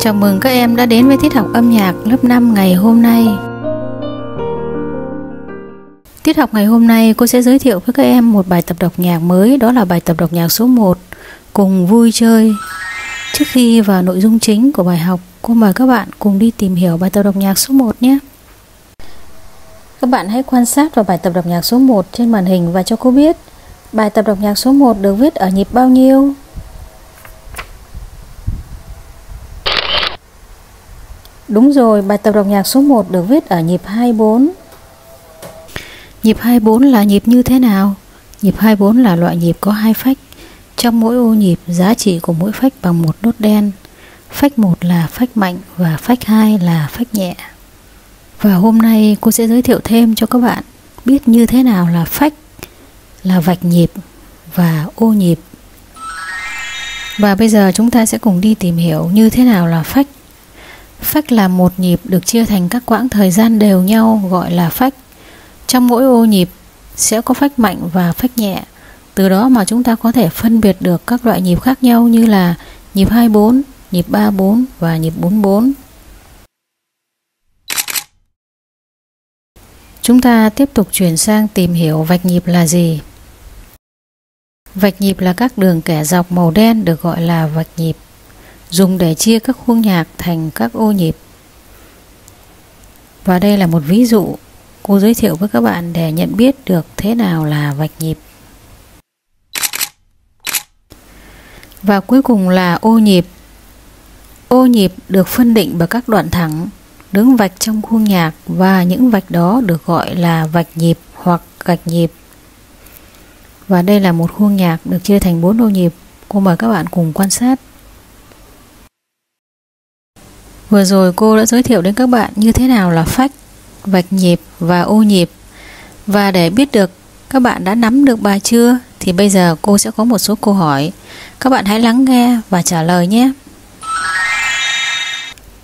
Chào mừng các em đã đến với tiết học âm nhạc lớp 5 ngày hôm nay. Tiết học ngày hôm nay cô sẽ giới thiệu với các em một bài tập đọc nhạc mới đó là bài tập đọc nhạc số 1 cùng vui chơi. Trước khi vào nội dung chính của bài học, cô mời các bạn cùng đi tìm hiểu bài tập đọc nhạc số 1 nhé. Các bạn hãy quan sát vào bài tập đọc nhạc số 1 trên màn hình và cho cô biết bài tập đọc nhạc số 1 được viết ở nhịp bao nhiêu? Đúng rồi, bài tập đọc nhạc số 1 được viết ở nhịp 24. Nhịp 24 là nhịp như thế nào? Nhịp 24 là loại nhịp có hai phách. Trong mỗi ô nhịp, giá trị của mỗi phách bằng một nốt đen. Phách 1 là phách mạnh và phách 2 là phách nhẹ. Và hôm nay cô sẽ giới thiệu thêm cho các bạn biết như thế nào là phách, là vạch nhịp và ô nhịp. Và bây giờ chúng ta sẽ cùng đi tìm hiểu như thế nào là phách Phách là một nhịp được chia thành các quãng thời gian đều nhau gọi là phách. Trong mỗi ô nhịp sẽ có phách mạnh và phách nhẹ. Từ đó mà chúng ta có thể phân biệt được các loại nhịp khác nhau như là nhịp 24, nhịp 34 và nhịp 44. Chúng ta tiếp tục chuyển sang tìm hiểu vạch nhịp là gì. Vạch nhịp là các đường kẻ dọc màu đen được gọi là vạch nhịp dùng để chia các khuôn nhạc thành các ô nhịp. Và đây là một ví dụ cô giới thiệu với các bạn để nhận biết được thế nào là vạch nhịp. Và cuối cùng là ô nhịp. Ô nhịp được phân định bởi các đoạn thẳng, đứng vạch trong khuôn nhạc và những vạch đó được gọi là vạch nhịp hoặc gạch nhịp. Và đây là một khuôn nhạc được chia thành 4 ô nhịp. Cô mời các bạn cùng quan sát. Vừa rồi cô đã giới thiệu đến các bạn như thế nào là phách, vạch nhịp và ô nhịp. Và để biết được các bạn đã nắm được bài chưa thì bây giờ cô sẽ có một số câu hỏi. Các bạn hãy lắng nghe và trả lời nhé.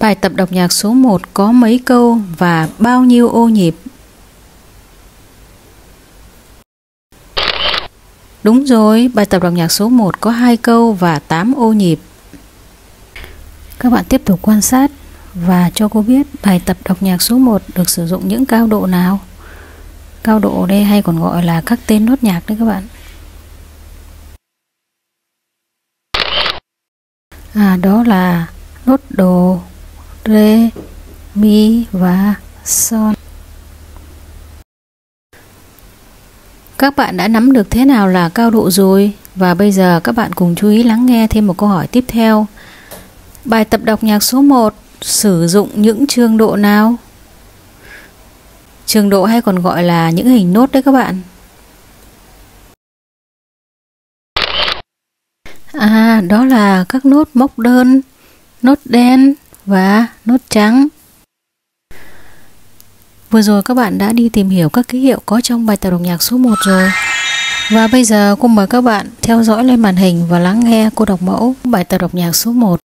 Bài tập đọc nhạc số 1 có mấy câu và bao nhiêu ô nhịp? Đúng rồi, bài tập đọc nhạc số 1 có 2 câu và 8 ô nhịp. Các bạn tiếp tục quan sát và cho cô biết bài tập đọc nhạc số 1 được sử dụng những cao độ nào. Cao độ đây hay còn gọi là các tên nốt nhạc đấy các bạn. À đó là nốt đồ, rê, mi và son. Các bạn đã nắm được thế nào là cao độ rồi và bây giờ các bạn cùng chú ý lắng nghe thêm một câu hỏi tiếp theo. Bài tập đọc nhạc số 1 sử dụng những trường độ nào? Trường độ hay còn gọi là những hình nốt đấy các bạn. À, đó là các nốt móc đơn, nốt đen và nốt trắng. Vừa rồi các bạn đã đi tìm hiểu các ký hiệu có trong bài tập đọc nhạc số 1 rồi. Và bây giờ cô mời các bạn theo dõi lên màn hình và lắng nghe cô đọc mẫu bài tập đọc nhạc số 1.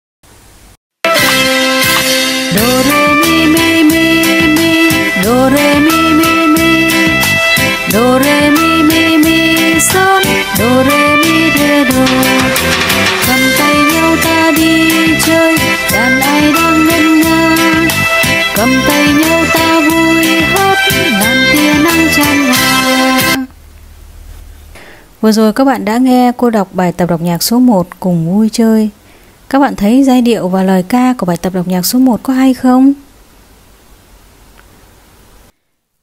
Vừa rồi các bạn đã nghe cô đọc bài tập đọc nhạc số 1 cùng vui chơi các bạn thấy giai điệu và lời ca của bài tập đọc nhạc số 1 có hay không?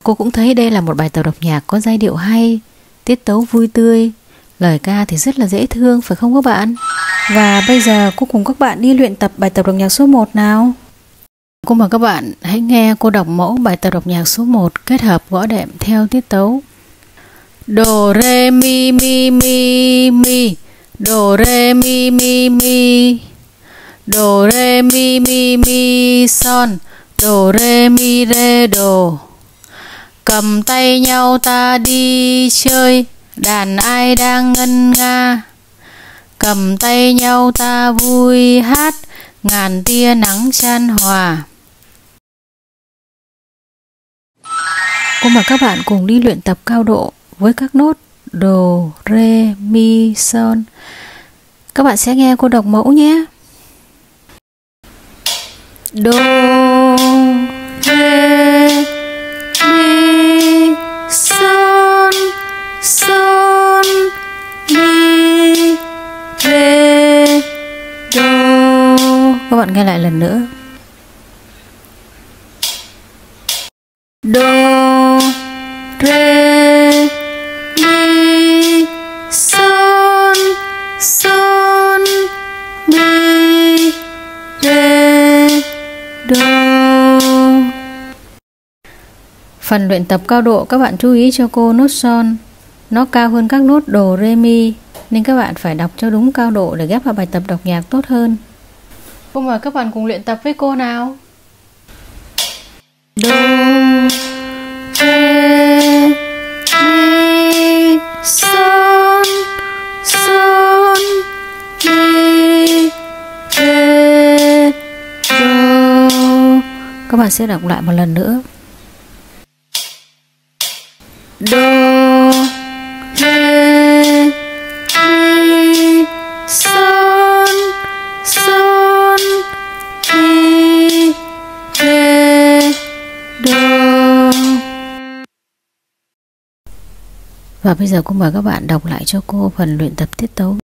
Cô cũng thấy đây là một bài tập đọc nhạc có giai điệu hay, tiết tấu vui tươi, lời ca thì rất là dễ thương phải không các bạn? Và bây giờ cô cùng các bạn đi luyện tập bài tập đọc nhạc số 1 nào. Cô mời các bạn hãy nghe cô đọc mẫu bài tập đọc nhạc số 1 kết hợp gõ đệm theo tiết tấu. Do re mi mi mi mi Do re mi mi mi Do re mi mi mi son. Do re mi re do Cầm tay nhau ta đi chơi. Đàn ai đang ngân nga. Cầm tay nhau ta vui hát. Ngàn tia nắng chan hòa. Cô mời các bạn cùng đi luyện tập cao độ với các nốt đồ Re, Mi, Son. Các bạn sẽ nghe cô đọc mẫu nhé đô rê mi son son mi rê đô. Các bạn nghe lại lần nữa. Luyện tập cao độ các bạn chú ý cho cô nốt son. Nó cao hơn các nốt đồ rê mi nên các bạn phải đọc cho đúng cao độ để ghép vào bài tập đọc nhạc tốt hơn. Cô mời các bạn cùng luyện tập với cô nào? Đô rê mi son son mi rê đô. Các bạn sẽ đọc lại một lần nữa đô rê mi son son mi rê đô. Và bây giờ cô mời các bạn đọc lại cho cô phần luyện tập tiết tấu.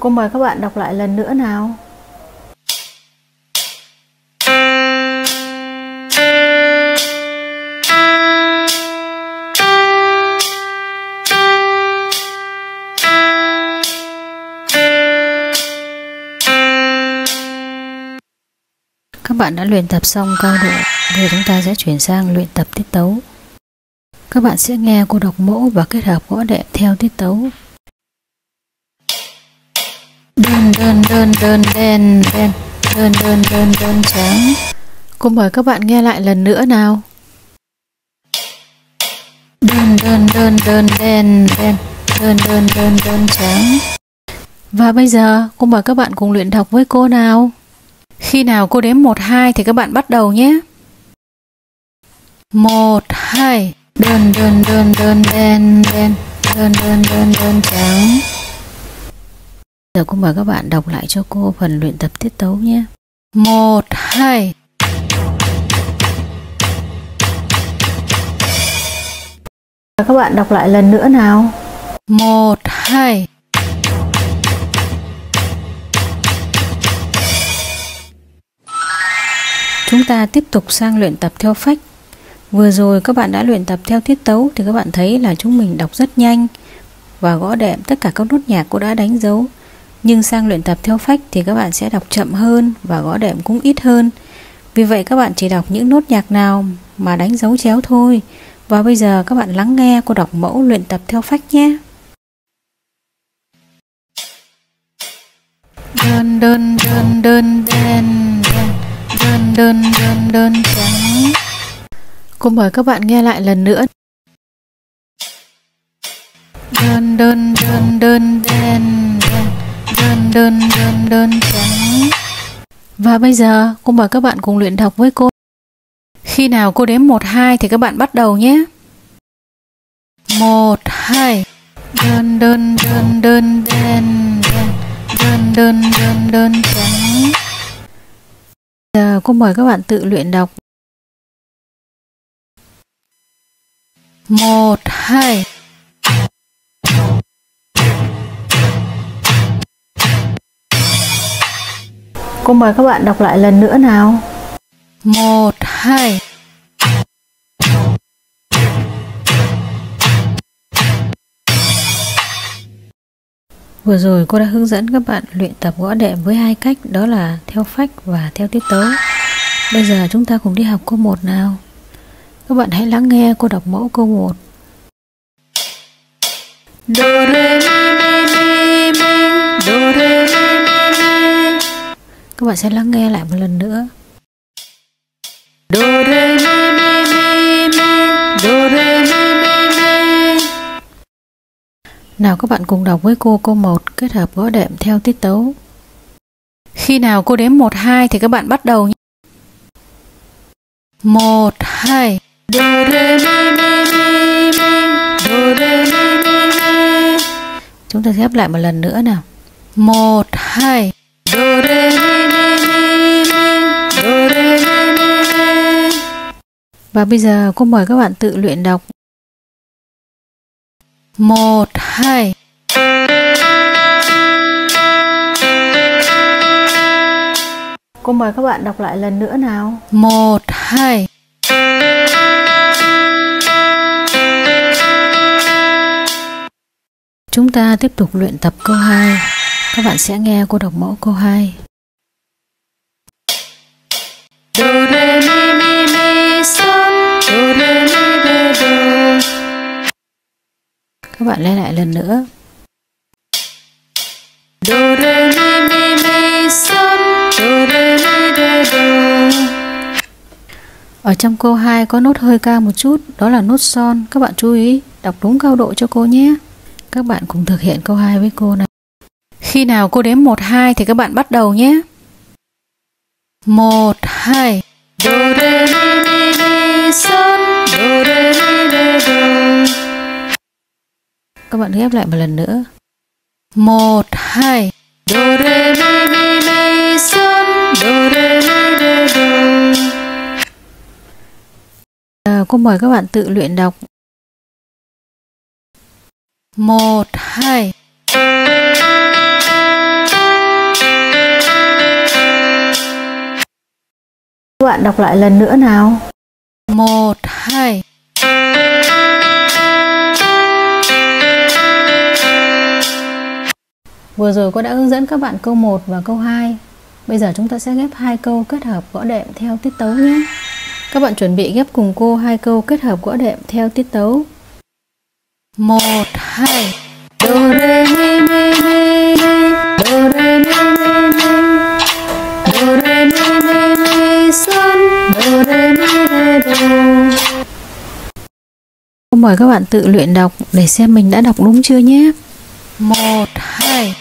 Cô mời các bạn đọc lại lần nữa nào. Các bạn đã luyện tập xong cao độ, giờ chúng ta sẽ chuyển sang luyện tập tiết tấu. Các bạn sẽ nghe cô đọc mẫu và kết hợp gõ đệm theo tiết tấu đơn đơn đơn đơn đen đen đơn đơn đơn đơn trắng cô mời các bạn nghe lại lần nữa nào đơn đơn đơn đơn đen đen đơn đơn đơn đơn trắng và bây giờ cô mời các bạn cùng luyện đọc với cô nào khi nào cô đếm một hai thì các bạn bắt đầu nhé một hai đơn đơn đơn đơn đen đen đơn đơn đơn đơn trắng Giờ cô mời các bạn đọc lại cho cô phần luyện tập tiết tấu nhé. một hai Các bạn đọc lại lần nữa nào. một hai Chúng ta tiếp tục sang luyện tập theo phách. Vừa rồi các bạn đã luyện tập theo tiết tấu thì các bạn thấy là chúng mình đọc rất nhanh và gõ đệm tất cả các nốt nhạc cô đã đánh dấu nhưng sang luyện tập theo phách thì các bạn sẽ đọc chậm hơn và gõ đệm cũng ít hơn. Vì vậy các bạn chỉ đọc những nốt nhạc nào mà đánh dấu chéo thôi. Và bây giờ các bạn lắng nghe cô đọc mẫu luyện tập theo phách nhé. Đơn đơn đơn đơn đen đơn đơn đơn đơn trắng. Cô mời các bạn nghe lại lần nữa. Đơn đơn đơn đơn đen đơn đơn đơn đơn trắng và bây giờ, cô mời các bạn cùng luyện đọc với cô. Khi nào cô đếm một, hai thì các bạn bắt đầu nhé. Một, hai. Đơn đơn đơn đơn đen đơn đơn đơn đơn trắng giờ cô mời các bạn tự luyện đọc. Một, hai. Cô mời các bạn đọc lại lần nữa nào. một hai Vừa rồi cô đã hướng dẫn các bạn luyện tập gõ đệm với hai cách đó là theo phách và theo tiết tấu. Bây giờ chúng ta cùng đi học câu 1 nào. Các bạn hãy lắng nghe cô đọc mẫu câu 1. Do re mi các bạn sẽ lắng nghe lại một lần nữa. Do re mi mi mi mi. Do re mi mi mi. Nào các bạn cùng đọc với cô câu 1 kết hợp gõ đệm theo tiết tấu. Khi nào cô đếm 1 2 thì các bạn bắt đầu nhé. Một hai. Do re mi mi mi mi. Do re mi mi mi. Chúng ta ghép lại một lần nữa nào. Một hai. Do re mi và bây giờ cô mời các bạn tự luyện đọc một hai Cô mời các bạn đọc lại lần nữa nào. Một, hai. Chúng ta tiếp tục luyện tập câu 2. Các bạn sẽ nghe cô đọc mẫu câu 2. Bạn lên lại lần nữa. Do re mi mi mi son do re mi re do. Ở trong câu 2 có nốt hơi cao một chút, đó là nốt son. Các bạn chú ý, đọc đúng cao độ cho cô nhé. Các bạn cùng thực hiện câu 2 với cô này. Khi nào cô đếm 1 2 thì các bạn bắt đầu nhé. 1 2 Do re mi mi mi son Các bạn ghép lại một lần nữa. 1 2 Do re mi mi mi son do re mi re do. À, cô mời các bạn tự luyện đọc. Một hai. Các bạn đọc lại lần nữa nào. Một hai. Vừa rồi cô đã hướng dẫn các bạn câu 1 và câu 2. Bây giờ chúng ta sẽ ghép hai câu kết hợp gõ đệm theo tiết tấu nhé. Các bạn chuẩn bị ghép cùng cô hai câu kết hợp gõ đệm theo tiết tấu. 1 2 Do, re, mi mi mi Do, re, mi mi mi Do, re, mi mi mi son Do, re, mi, re, do Mời các bạn tự luyện đọc để xem mình đã đọc đúng chưa nhé. 1 2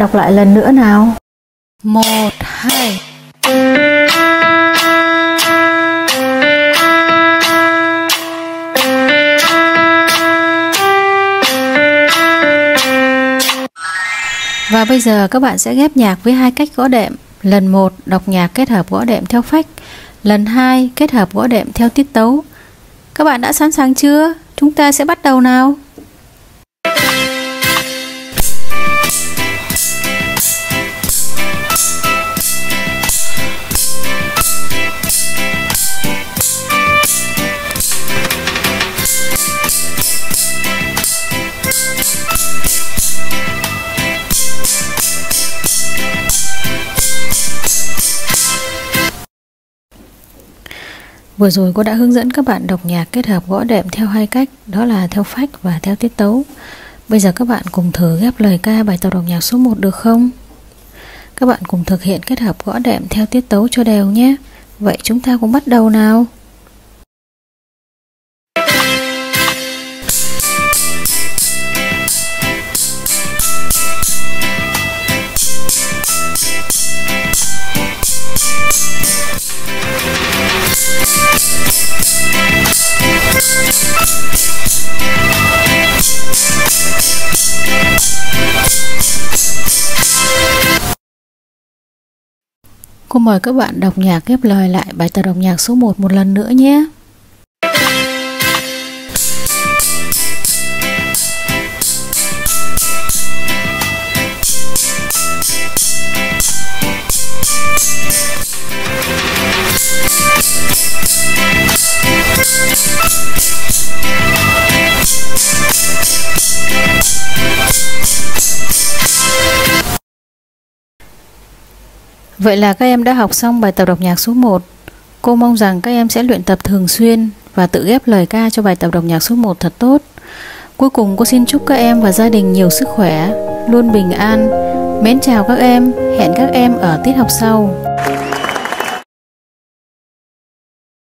đọc lại lần nữa nào. Một, hai. Và bây giờ các bạn sẽ ghép nhạc với hai cách gõ đệm. Lần 1 đọc nhạc kết hợp gõ đệm theo phách. Lần 2 kết hợp gõ đệm theo tiết tấu. Các bạn đã sẵn sàng chưa? Chúng ta sẽ bắt đầu nào. Vừa rồi cô đã hướng dẫn các bạn đọc nhạc kết hợp gõ đệm theo hai cách, đó là theo phách và theo tiết tấu. Bây giờ các bạn cùng thử ghép lời ca bài tập đọc nhạc số 1 được không? Các bạn cùng thực hiện kết hợp gõ đệm theo tiết tấu cho đều nhé. Vậy chúng ta cùng bắt đầu nào. Cô mời các bạn đọc nhạc ghép lời lại bài tập đọc nhạc số 1 một lần nữa nhé. Vậy là các em đã học xong bài tập đọc nhạc số 1. Cô mong rằng các em sẽ luyện tập thường xuyên và tự ghép lời ca cho bài tập đọc nhạc số 1 thật tốt. Cuối cùng cô xin chúc các em và gia đình nhiều sức khỏe, luôn bình an. Mến chào các em, hẹn các em ở tiết học sau.